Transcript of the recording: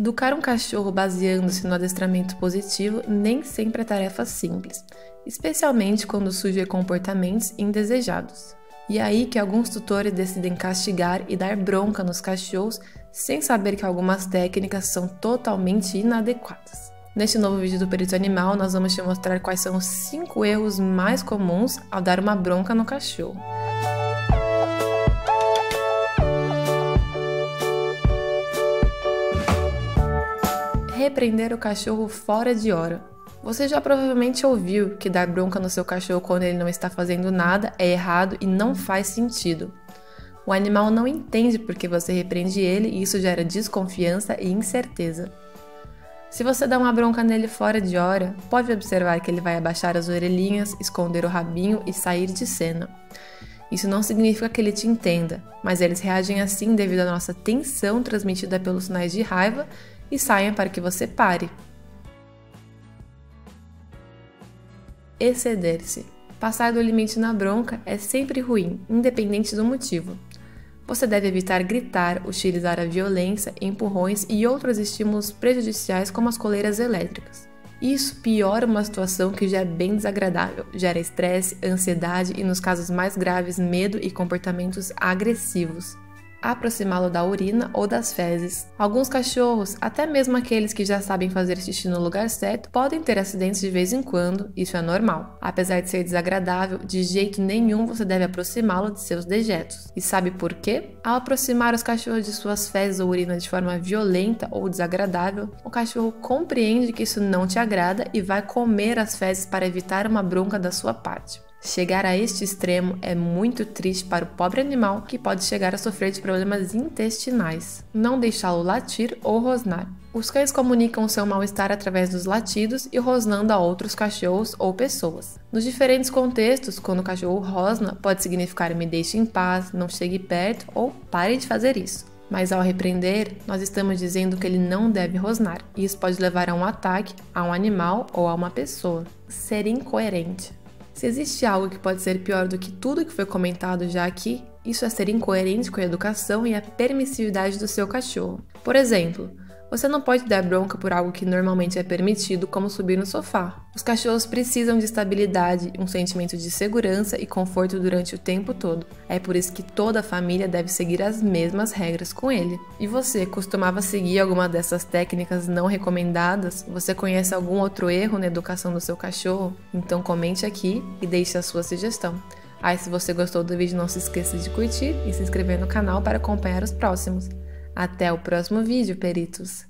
Educar um cachorro baseando-se no adestramento positivo nem sempre é tarefa simples, especialmente quando surgem comportamentos indesejados. E é aí que alguns tutores decidem castigar e dar bronca nos cachorros sem saber que algumas técnicas são totalmente inadequadas. Neste novo vídeo do Perito Animal, nós vamos te mostrar quais são os 5 erros mais comuns ao dar uma bronca no cachorro. Repreender o cachorro fora de hora. Você já provavelmente ouviu que dar bronca no seu cachorro quando ele não está fazendo nada é errado e não faz sentido. O animal não entende porque você repreende ele e isso gera desconfiança e incerteza. Se você dá uma bronca nele fora de hora, pode observar que ele vai abaixar as orelhinhas, esconder o rabinho e sair de cena. Isso não significa que ele te entenda, mas eles reagem assim devido à nossa tensão transmitida pelos sinais de raiva e saem para que você pare. Exceder-se. Passar do limite na bronca é sempre ruim, independente do motivo. Você deve evitar gritar, utilizar a violência, empurrões e outros estímulos prejudiciais como as coleiras elétricas. Isso piora uma situação que já é bem desagradável, gera estresse, ansiedade e, nos casos mais graves, medo e comportamentos agressivos aproximá-lo da urina ou das fezes. Alguns cachorros, até mesmo aqueles que já sabem fazer xixi no lugar certo, podem ter acidentes de vez em quando, isso é normal. Apesar de ser desagradável, de jeito nenhum você deve aproximá-lo de seus dejetos. E sabe por quê? Ao aproximar os cachorros de suas fezes ou urina de forma violenta ou desagradável, o cachorro compreende que isso não te agrada e vai comer as fezes para evitar uma bronca da sua parte. Chegar a este extremo é muito triste para o pobre animal que pode chegar a sofrer de problemas intestinais. Não deixá-lo latir ou rosnar. Os cães comunicam seu mal-estar através dos latidos e rosnando a outros cachorros ou pessoas. Nos diferentes contextos, quando o cachorro rosna, pode significar me deixe em paz, não chegue perto ou pare de fazer isso. Mas ao repreender, nós estamos dizendo que ele não deve rosnar, e isso pode levar a um ataque a um animal ou a uma pessoa. Ser incoerente. Se existe algo que pode ser pior do que tudo que foi comentado já aqui, isso é ser incoerente com a educação e a permissividade do seu cachorro. Por exemplo, você não pode dar bronca por algo que normalmente é permitido, como subir no sofá. Os cachorros precisam de estabilidade, um sentimento de segurança e conforto durante o tempo todo. É por isso que toda a família deve seguir as mesmas regras com ele. E você costumava seguir alguma dessas técnicas não recomendadas? Você conhece algum outro erro na educação do seu cachorro? Então comente aqui e deixe a sua sugestão. Aí, se você gostou do vídeo, não se esqueça de curtir e se inscrever no canal para acompanhar os próximos. Até o próximo vídeo, peritos!